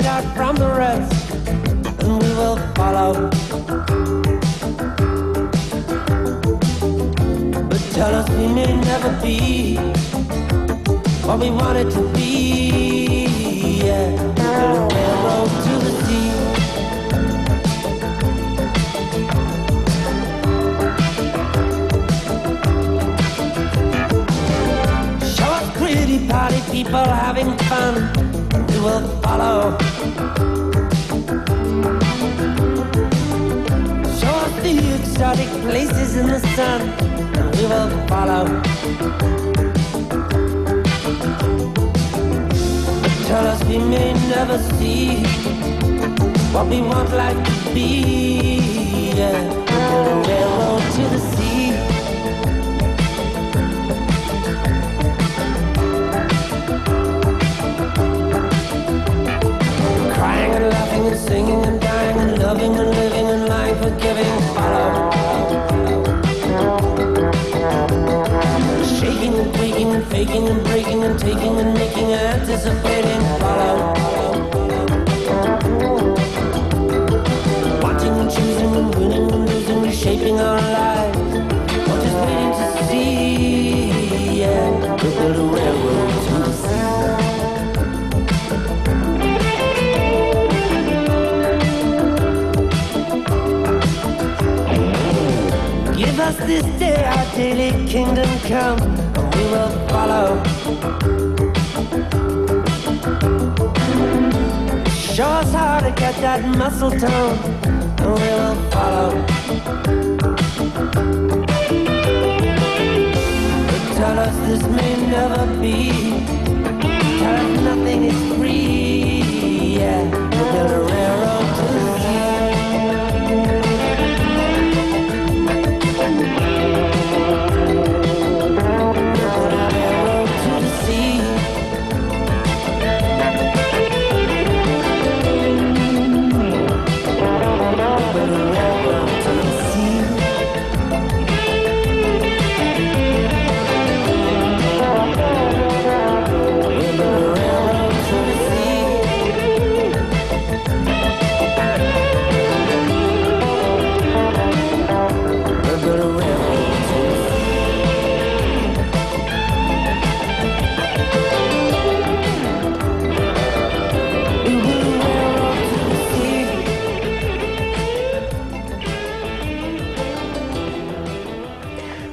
stand out from the rest, and we will follow. But tell us we may never be what we wanted to be. Yeah, the railroad to the sea. Show us pretty party people having fun. We will follow. Show us the exotic places in the sun. And we will follow. Tell us we may never see what we want life to be. Yeah, and quaking and faking and breaking and taking and making and anticipating, follow. Wanting and choosing and winning and losing, reshaping our lives. Or just waiting to see, yeah. We build a railroad to the sea. Give us this day our daily kingdom come, we will follow. Show us how to get that muscle tone, and we will follow. But tell us this may never be.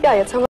Ja, jetzt haben wir